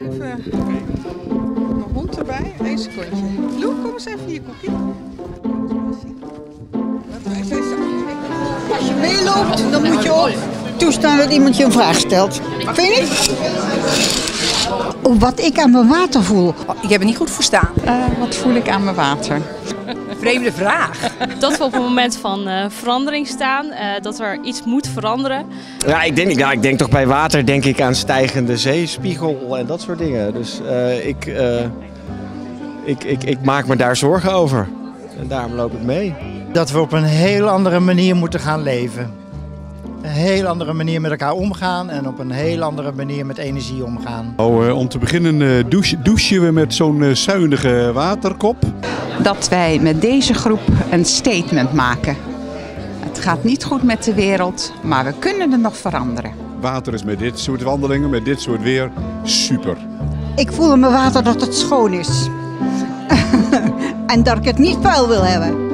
Even mijn hond erbij. Eén secondje. Lou, kom eens even hier, zo- Als je meeloopt, dan moet je ook toestaan dat iemand je een vraag stelt. Vind je niet? Wat ik aan mijn water voel. Ik heb het niet goed verstaan. wat voel ik aan mijn water? Vreemde vraag. dat we op een moment van eh, verandering staan, eh, dat er iets moet veranderen. Ja, ik denk, ja, ik denk toch bij water denk ik aan stijgende zeespiegel en dat soort dingen. Dus eh, ik, eh, ik, ik, ik maak me daar zorgen over. En daarom loop ik mee. dat we op een heel andere manier moeten gaan leven. Een heel andere manier met elkaar omgaan en op een heel andere manier met energie omgaan. Nou, eh, om te beginnen eh, douche, douchen we met zo'n eh, zuinige waterkop. dat wij met deze groep een statement maken. Het gaat niet goed met de wereld, maar we kunnen er nog veranderen. Water is met dit soort wandelingen, met dit soort weer, super. Ik voel in mijn water dat het schoon is. en dat ik het niet vuil wil hebben.